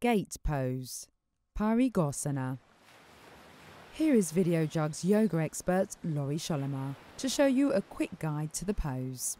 Gate pose. Parighasana. Here is VideoJug's yoga expert Laurie Sholomar to show you a quick guide to the pose.